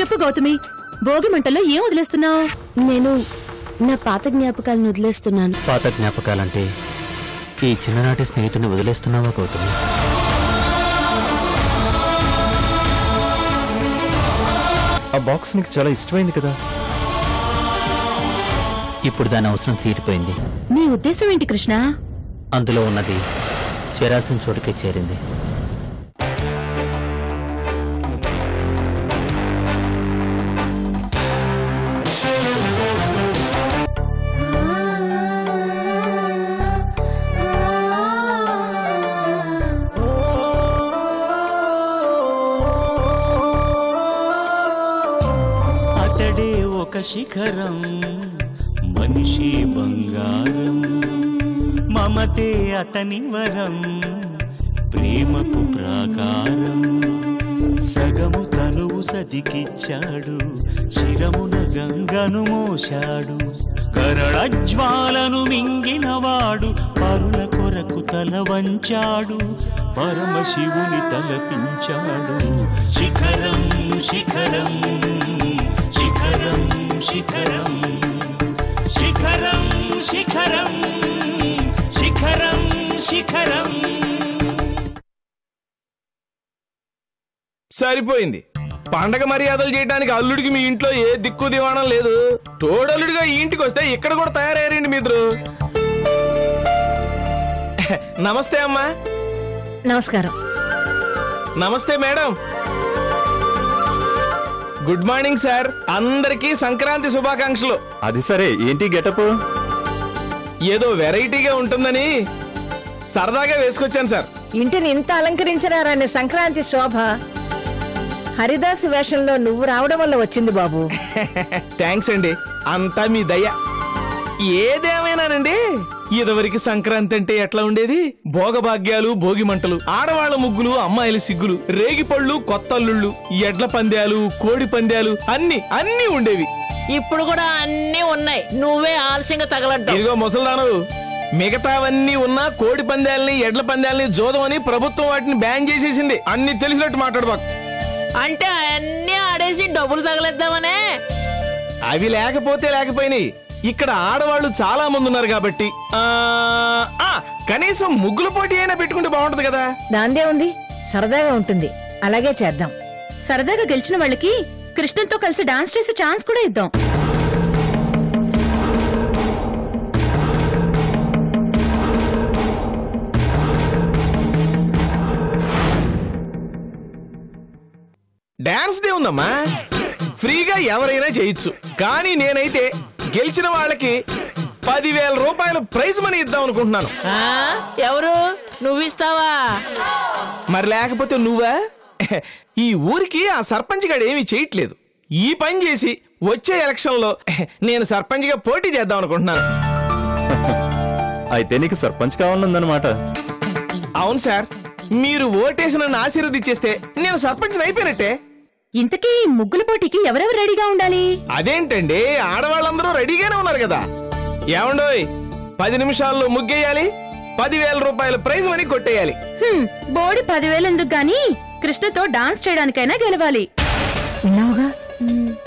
చెప్పు గౌతమి. భోగి మంటల్లో ఏం వదిలేస్తున్నావు? నేను నా పాత జ్ఞాపకాలను వదిలేస్తున్నాను. పాత జ్ఞాపకాలంటే ఈ చిన్ననాటి స్నేహితుని వదిలేస్తున్నావా గౌతమి? ఆ బాక్స్ నీకు చాలా ఇష్టమైంది కదా. ఇప్పుడు దాని అవసరం తీరిపోయింది. నీ ఉద్దేశం ఏంటి కృష్ణ? అందులో ఉన్నది చేరాల్సిన చోటుకే చేరింది. అదే ఒక శిఖరం మనిషి బంగారం మమతే అతని వరం ప్రేమకు ప్రాకారం. సగము తనువు సదికిచ్చాడు శిరమున గంగను మోశాడు. కరళజ్వాలను మింగినవాడు పరుల కొరకు తల వంచాడు. పరమశివుని తలపించాడు. శిఖరం శిఖరం. శిఖరం శిఖరం శిఖరం శిఖరం శిఖరం. సరిపోయింది. పండగ మర్యాదలు చేయడానికి అల్లుడికి మీ ఇంట్లో ఏ దిక్కు దివాణం లేదు. తోడల్లుడిగా ఈ ఇంటికి వస్తే ఇక్కడ కూడా తయారయ్యారండి మీ ఇద్దరు. నమస్తే అమ్మా. నమస్కారం. నమస్తే మేడం. Good morning sir. అందరికీ సంక్రాంతి శుభాకాంక్షలు. అది సరే ఏంటి గెటప్? ఏదో వెరైటీగా ఉంటుందని సరదాగా వేసుకొచ్చాను సార్. ఇంటిని ఇంత అలంకరించినారనే సంక్రాంతి శోభ హరిదాసు వేషంలో నువ్వు రావడం వల్ల వచ్చింది బాబు. థ్యాంక్స్ అండి. అంతా మీ దయ. ఏదేమైనానండి? ఇదివరకు సంక్రాంతి అంటే ఎట్లా ఉండేది? భోగభాగ్యాలు భోగి మంటలు ఆడవాళ్ళ ముగ్గులు అమ్మాయిల సిగ్గులు రేగిపళ్ళు కొత్త అల్లుళ్ళు ఎడ్ల పందాలు కోడి పందాలు అన్ని అన్ని ఉండేవి. ఇప్పుడు కూడా అన్నీ ఉన్నాయి. నువ్వే ఆలస్యంగా తగలడ్డావు ఇదిగో ముసల్దాను మిగతావన్నీ ఉన్నా కోడి పందాలని ఎడ్ల పందాలని జోదమని ప్రభుత్వం వాటిని బ్యాన్ చేసేసింది. అన్ని తెలిసినట్టు మాట్లాడబాకు. అంటే అన్నీ ఆడేసి డబ్బులు తగలేద్దామనే? అవి లేకపోతే లేకపోయినాయి. ఇక్కడ ఆడవాళ్ళు చాలా మంది ఉన్నారు కాబట్టి ఆ ఆ, కనీసం ముగ్గుల పోటీ అయినా పెట్టుకుంటే బాగుంటది కదా? దాందే ఉంది. సరదాగా ఉంటుంది. అలాగే చేద్దాం. సరదాగా గెలిచిన వాళ్ళకి కృష్ణంతో కలిసి డాన్స్ చేసే ఛాన్స్ కూడా ఇద్దాం. డాన్స్ దే ఉందమ్మా. ఫ్రీగా ఎవరైనా చేయొచ్చు. కానీ నేనైతే గెలిచిన వాళ్ళకి పదివేల రూపాయలు ప్రైజ్ మనీ ఇద్దాం అనుకుంటున్నాను. ఆ? ఎవరు? నువ్విస్తావా మరి లేకపోతే నువ్వా? ఈ ఊరికి ఆ సర్పంచ్ గారు ఏమీ చేయట్లేదు. ఈ పని చేసి వచ్చే ఎలక్షన్లో నేను సర్పంచ్గా పోటీ చేద్దాం అనుకుంటున్నాను. అయితే నీకు సర్పంచ్ కావాలన్నమాట అవును సార్ మీరు ఓటేసి నన్ను ఆశీర్వదించేస్తే నేను సర్పంచ్ అయిపోయినట్టే. ఇంతకీ ఈ ముగ్గుల పోటీకి ఎవరెవరు రెడీగా ఉండాలి? అదేంటండి? ఆడవాళ్ళందరూ రెడీగానే ఉన్నారు కదా. ఏమండోయ్? పది నిమిషాల్లో ముగ్గేయాలి పదివేల రూపాయల ప్రైజ్ మనీ కొట్టేయాలి. హ్మ్, బోడి పదివేలు ఎందుకు గాని కృష్ణతో డాన్స్ చేయడానికైనా గెలవాలి. విన్నావుగా?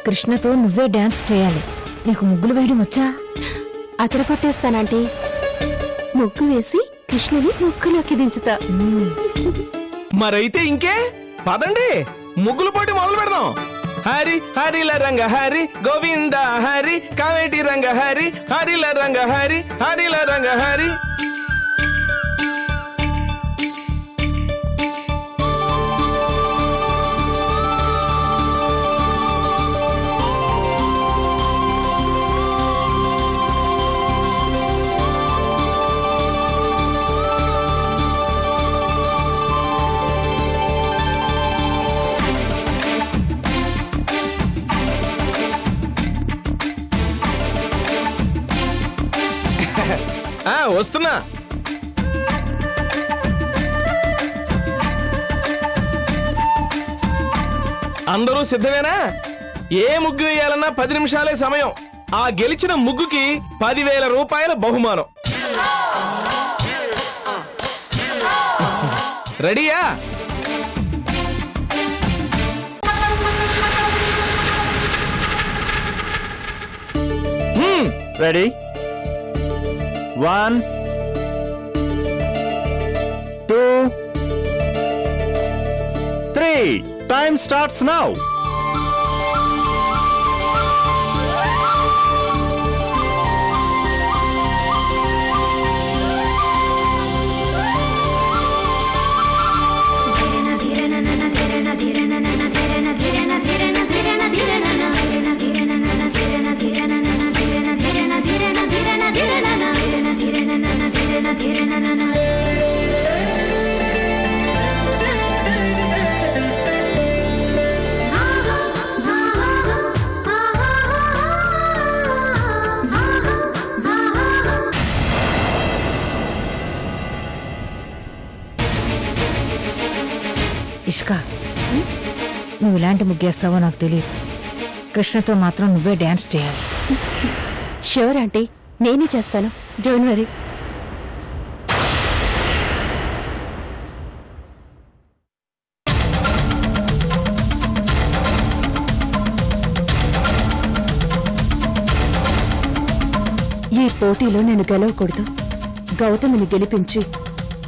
కృష్ణతో నువ్వే డాన్స్ చేయాలి. నీకు ముగ్గులు వేయడం వచ్చా? అతర కొట్టేస్తానంటే ముగ్గు వేసి కృష్ణని ముగ్గులోకి దించుతా. మరైతే ఇంకే? పదండి. ముగ్గులు పోటీ మొదలు పెడదాం. హరి హరిల రంగ హరి గోవింద హరి కావేటి రంగ హరి హరిల రంగ హరి హరిల రంగ హరి. వస్తున్నా. అందరూ సిద్ధమేనా? ఏ ముగ్గు వేయాలన్నా పది నిమిషాలే సమయం. ఆ గెలిచిన ముగ్గుకి పదివేల రూపాయల బహుమానం. రెడీయా? Hmm, ready one two three time starts now ఇష్క. నువ్వు ఇలాంటి ముగ్గేస్తావో నాకు తెలియదు కృష్ణతో మాత్రం నువ్వే డాన్స్ చేయాలి. Sure aunty. నేనే చేస్తాను. డోంట్ వరీ ఈ పోటీలో నేను గెలవకూడదు. గౌతమిని గెలిపించి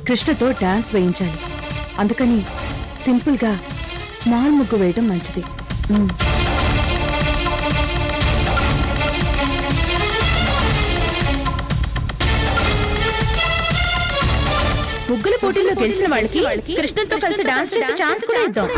కృష్ణతో డాన్స్ వేయించాలి. అందుకని సింపుల్గా స్మాల్ ముగ్గు వేయటం మంచిది. ముగ్గుల పోటీల్లో గెలిచిన వాళ్ళకి కృష్ణతో కలిసి డాన్స్ చేసే ఛాన్స్ కూడా ఇద్దాం.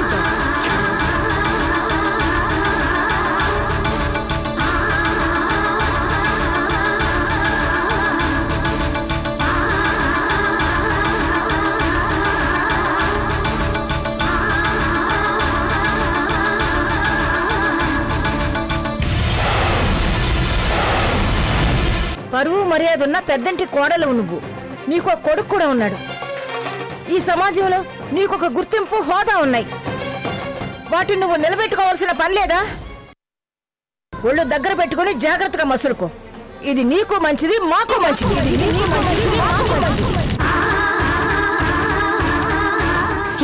ఉన్న పెద్దంటి కోడలు నువ్వు. నీకు ఒక కొడుకు కూడా ఉన్నాడు. ఈ సమాజంలో నీకొక గుర్తింపు హోదా ఉన్నాయి. వాటిని నువ్వు నిలబెట్టుకోవాల్సిన పని లేదా? ఒళ్ళు దగ్గర పెట్టుకుని జాగ్రత్తగా మసులుకో. ఇది నీకు మంచిది మాకు మంచిది. ఇది మాకు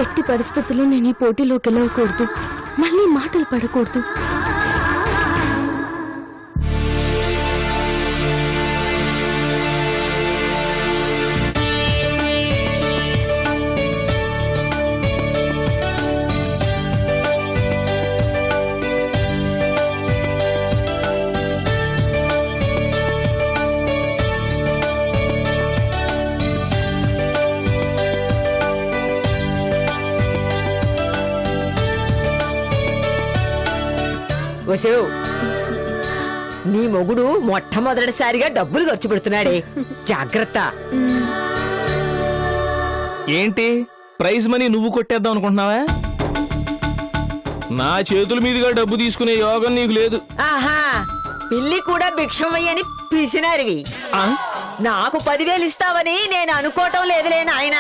ఎట్టి పరిస్థితుల్లో నేను ఈ పోటీలోకి వెళ్ళకూడదు. మళ్ళీ మాటలు పడకూడదు. వసేవ్ నీ మొగుడు మొట్టమొదటిసారిగా డబ్బులు ఖర్చు పెడుతున్నాడే. జాగ్రత్త. ఏంటి? ప్రైజ్ మనీ నువ్వు కొట్టేద్దాం అనుకుంటున్నావా? నా చేతుల మీదుగా డబ్బు తీసుకునే యోగం నీకు లేదు. ఆహా పిల్లి కూడా భిక్షమయ్యని పిసినారివి. ఆ? నాకు పదివేలు ఇస్తావని నేను అనుకోవటం లేదులే నాయన.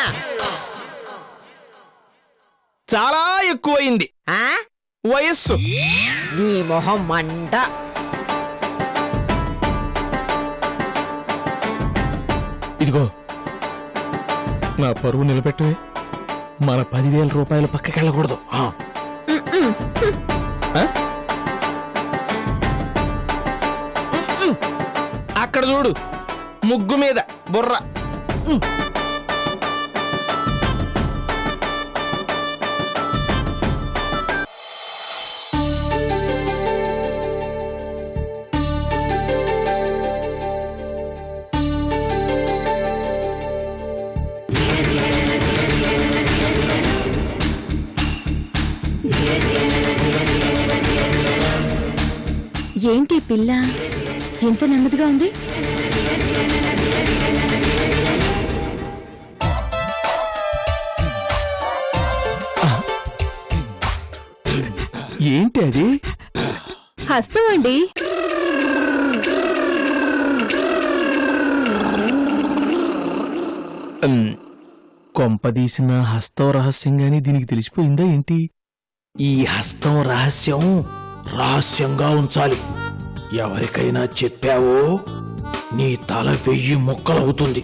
చాలా ఎక్కువయింది ఆ? వయస్సు. నీ మొహం మంట. ఇదిగో నా పరువు నిలబెట్టవే. మన పదివేల రూపాయలు పక్కకి వెళ్ళకూడదు. ఆ. ఆ? అక్కడ చూడు ముగ్గు మీద బుర్ర. పిల్ల ఎంత నెమ్మదిగా ఉంది? ఏంటి అది? హస్తం అండి. కొంపదీసిన హస్తం రహస్యంగానే దీనికి తెలిసిపోయిందా ఏంటి? ఈ హస్తం రహస్యం రహస్యంగా ఉంచాలి. ఎవరికైనా చెప్పావో? నీ తల వెయ్యి ముక్కలవుతుంది.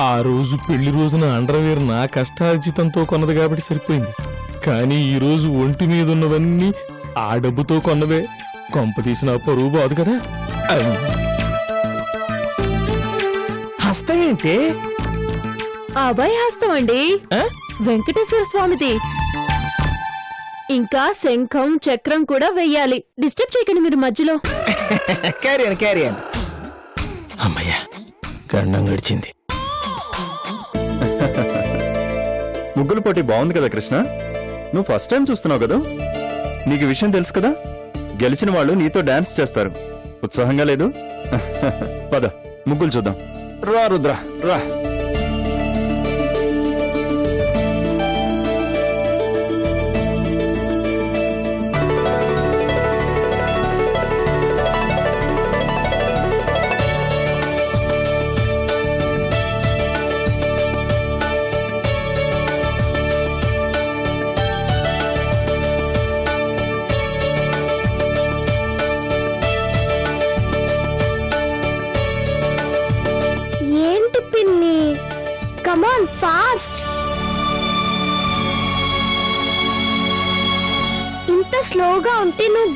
ఆ రోజు పెళ్ళి రోజున అండర్వేర్ నా కష్టార్జితంతో కొన్నది కాబట్టి సరిపోయింది. కానీ ఈ రోజు ఒంటి మీద ఉన్నవన్నీ ఆ డబ్బుతో కొన్నవే. కొంప తీసిన పరువు బాదు కదా. హస్తం ఏంటి? అభయహస్తం అండి. ఆ? వెంకటేశ్వర స్వామిది. ఇంకా శంఖం చక్రం కూడా వెయ్యాలి డిస్టర్బ్ చేయకండి మీరు మధ్యలో. క్యారియన్ క్యారియన్ అమ్మయ్యా గండం గడిచింది. ముగ్గుల పోటీ బాగుంది కదా కృష్ణ? నువ్వు ఫస్ట్ టైం చూస్తున్నావు కదా? నీకు విషయం తెలుసు కదా? గెలిచిన వాళ్ళు నీతో డాన్స్ చేస్తారు. ఉత్సాహంగా లేదు? పద ముగ్గులు చూద్దాం. రా రుద్ర రా.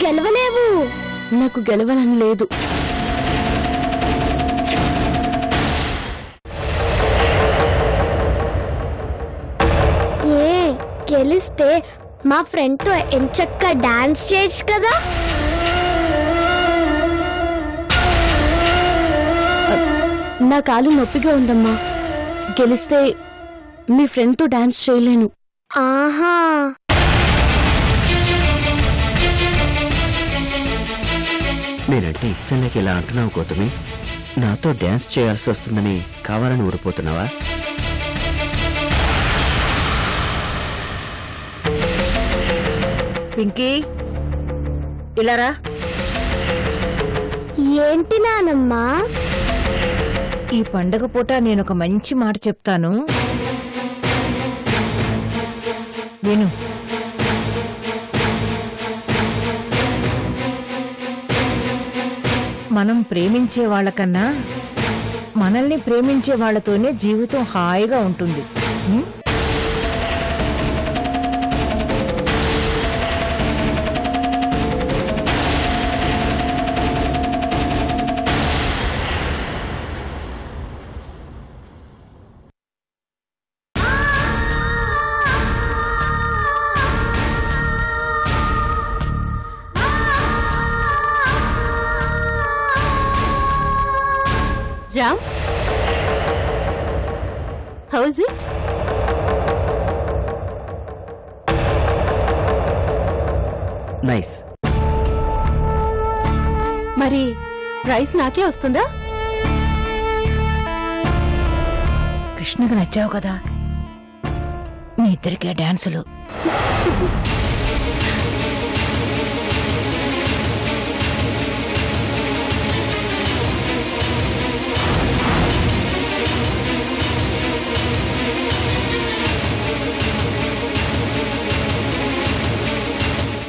గెలవలేవు. నాకు గెలవాలని లేదు. ఏ గెలిస్తే మా ఫ్రెండ్తో ఎంచక్క డాన్స్ చేయొచ్చు కదా? నా కాలు నొప్పిగా ఉందమ్మా. గెలిస్తే మీ ఫ్రెండ్తో డాన్స్ చేయలేను. ఆహా. నేనంటే ఇష్టం లేక ఇలా అంటున్నావు గౌతమి. నాతో డ్యాన్స్ చేయాల్సి వస్తుందని కావాలని ఊడిపోతున్నావా పింకీ ఇలారా ఏంటి నానమ్మా? ఈ పండగ పూట నేను ఒక మంచి మాట చెప్తాను. విను మనం ప్రేమించే వాళ్ళకన్నా మనల్ని ప్రేమించే వాళ్ళతోనే జీవితం హాయిగా ఉంటుంది. ప్రైస్ నాకే వస్తుందా? కృష్ణకు నచ్చావు కదా. మీ ఇద్దరికే డాన్సులు.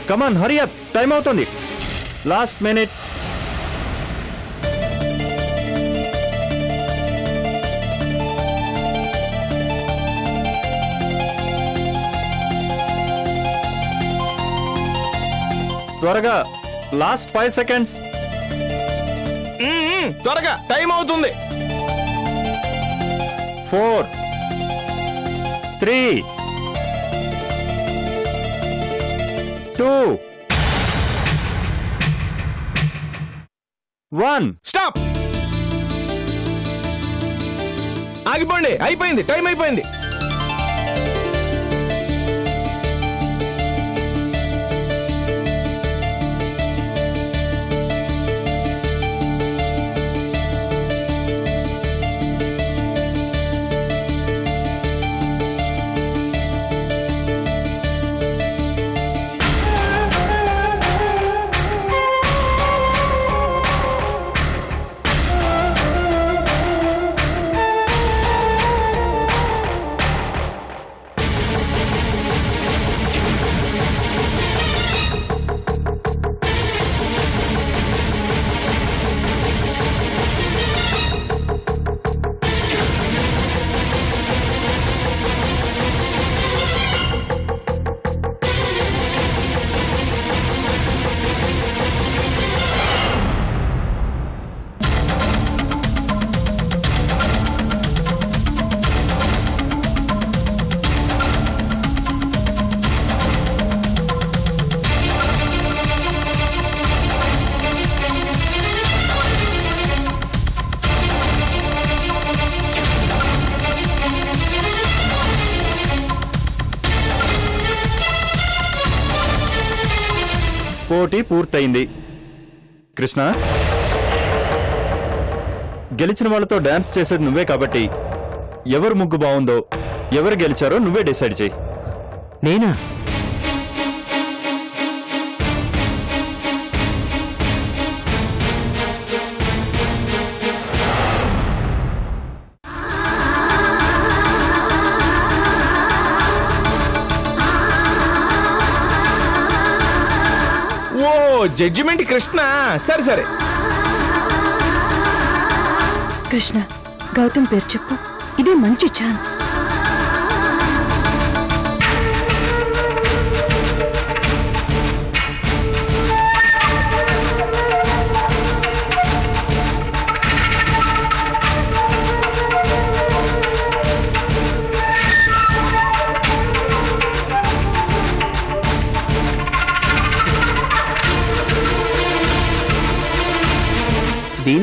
Come on hurry up time అవుతుంది. లాస్ట్ మినిట్ త్వరగా లాస్ట్ ఫైవ్ సెకండ్స్ త్వరగా టైం అవుతుంది. Four three two one stop ఆగిపోండి అయిపోయింది టైం అయిపోయింది. పోటీ పూర్తయింది. కృష్ణ? గెలిచిన వాళ్ళతో డాన్స్ చేసేది నువ్వే కాబట్టి ఎవరు ముగ్గు బాగుందో ఎవరు గెలిచారో నువ్వే డిసైడ్ చేయి. నేనా? జడ్జిమెంట్ కృష్ణ. సరే సరే. కృష్ణ గౌతమ్ పేరు చెప్పు. ఇదే మంచి ఛాన్స్.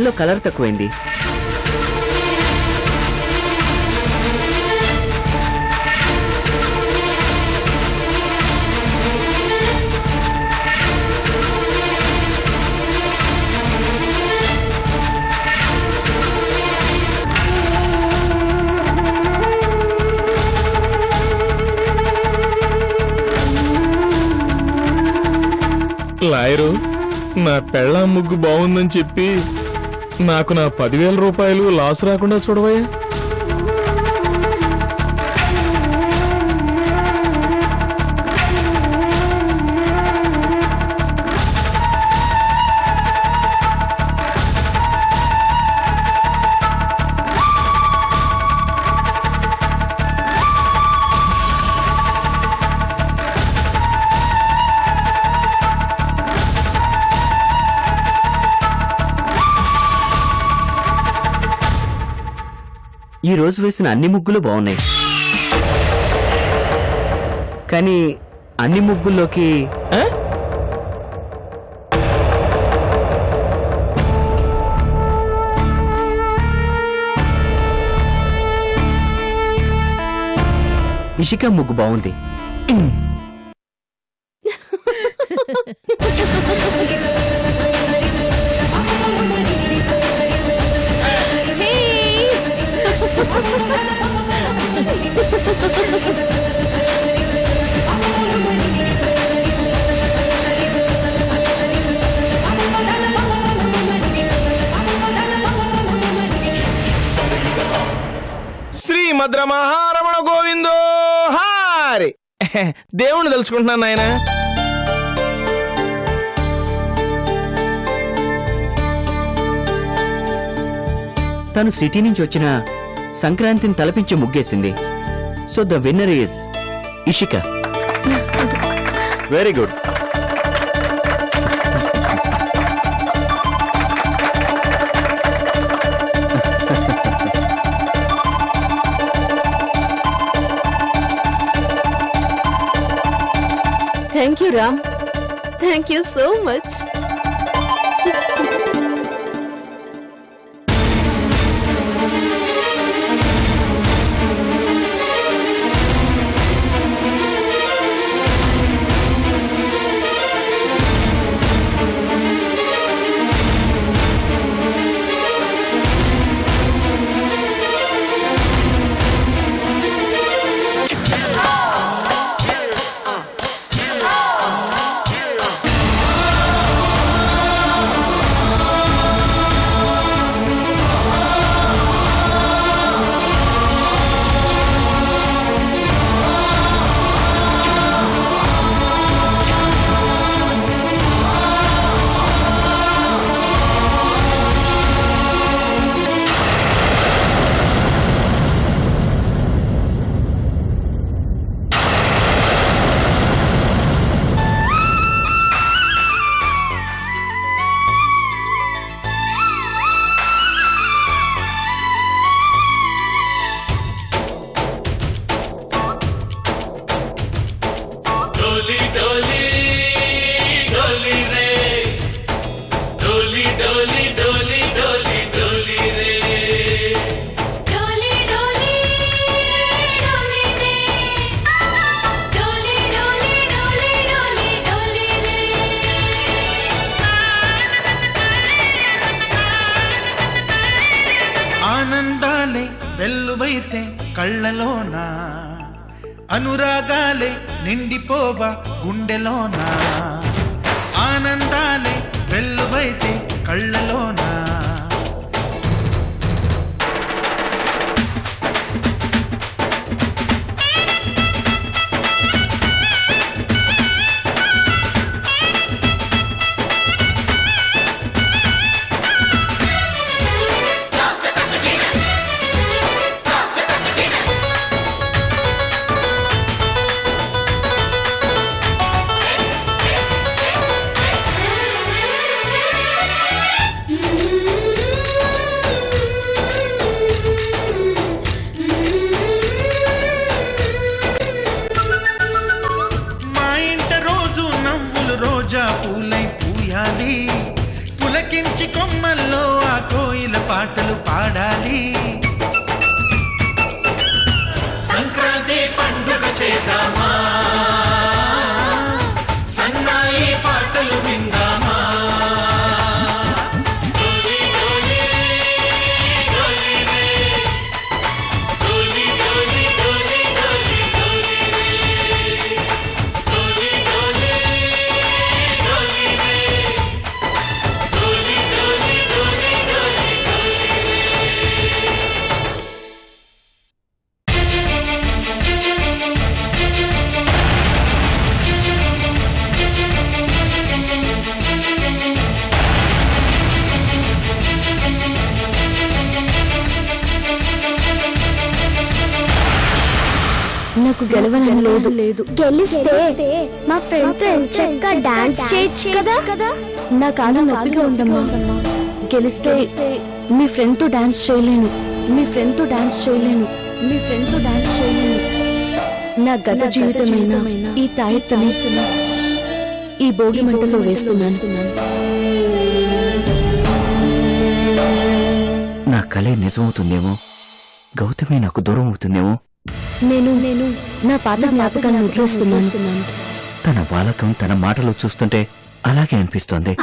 దీనిలో కలర్ తక్కువైంది. లాయరు నా పెళ్ళ ముగ్గు బాగుందని చెప్పి నాకు నా పదివేల రూపాయలు లాస్ రాకుండా చూడవయ్యా. ఈ రోజు వేసిన అన్ని ముగ్గులు బాగున్నాయి కానీ అన్ని ముగ్గుల్లోకి ఆ? ఇషిక ముగ్గు బాగుంది శ్రీ మద్రమహారమణ గోవిందో హారి దేవుణ్ణి తెలుసుకుంటున్నాను నాయన. తను సిటీ నుంచి వచ్చిన సంక్రాంతిని తలపించి ముగ్గేసింది. So the winner is Ishika. Very good. Thank you, Ram. Thank you so much. వెల్లువైతే కళ్ళలోనా? అనురాగాలే నిండిపోవా గుండెలోనా? ఆనందాలే వెల్లువైతే కళ్ళలోనా? లేదు. గెలిస్తే మా ఫ్రెండ్తో చక్కగా డాన్స్ చేయొచ్చు కదా? నా కాలం నొప్పిగా ఉందమ్మా. గెలిస్తే మీ ఫ్రెండ్తో డాన్స్ చేయలేను. మీ ఫ్రెండ్తో డాన్స్ చేయలేను. మీ ఫ్రెండ్తో డాన్స్ చేయలేను. నా గత జీవితమైన ఈ తాయెత్తని ఈ భోగి మంటలో వేస్తున్నాను. నా కలే నిజమవుతుందేమో? గౌతమి నాకు దూరం అవుతుందేమో? నేను నేను నా పాత జ్ఞాపకాలను వదిలేస్తున్నాను. తన వాలకం తన మాటలు చూస్తుంటే అలాగే అనిపిస్తోంది.